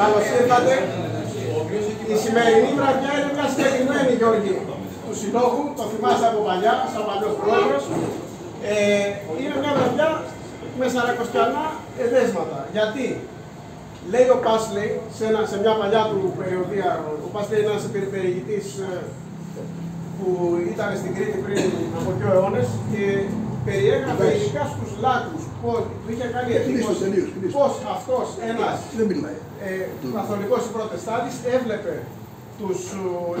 Καλώς ήρθατε. Η σημερινή βραδιά είναι μια συγκεκριμένη, Γιώργη, του Συλλόγου. Το θυμάσαι από παλιά, σαν παλιός πρόεδρος. Ε, είναι μια βραδιά με σαρακοστιανά εδέσματα. Γιατί; Λέει ο Πάσλey, σε, ένα, σε μια παλιά του περιοδία, ο Πάσλey είναι ένας περιηγητής ε, που ήταν στην Κρήτη πριν από δύο αιώνες και περιέγραφε ειδικά στους λάκους πως του είχε κάνει εντύπωση πως αυτός ένας ε, καθολικός ή προτεστάτης έβλεπε τους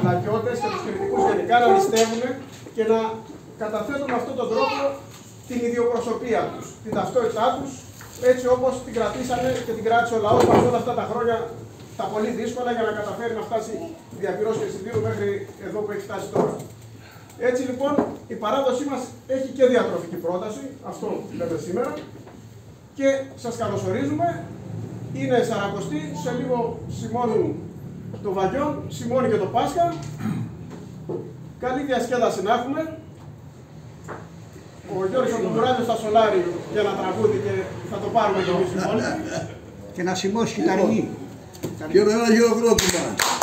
λακιώτες και τους κριτικούς γενικά να ληστεύουν και να καταθέτουν με αυτόν τον τρόπο την ιδιοπροσωπία τους, την ταυτότητά τους, έτσι όπως την κρατήσανε και την κράτησε ο λαός μας όλα αυτά τα χρόνια τα πολύ δύσκολα για να καταφέρει να φτάσει διαπυρός και συντήρου μέχρι εδώ που έχει φτάσει τώρα. Έτσι λοιπόν η παράδοσή μας έχει και διατροφική πρόταση, αυτό λέμε σήμερα, και σας καλωσορίζουμε. Είναι Σαρακοστή, σε λίγο σημώνουν το Βαγιόν, σημώνει και το Πάσχα. Καλή διασκέδαση να έχουμε. Ο Γιώργος Κοντουράνιος στα Σολάρι για να τραγούδι και θα το πάρουμε και εμείς οι Και να σημώσει και τα ρηγή. Και με ένα χειροκρότημα.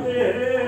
Yeah.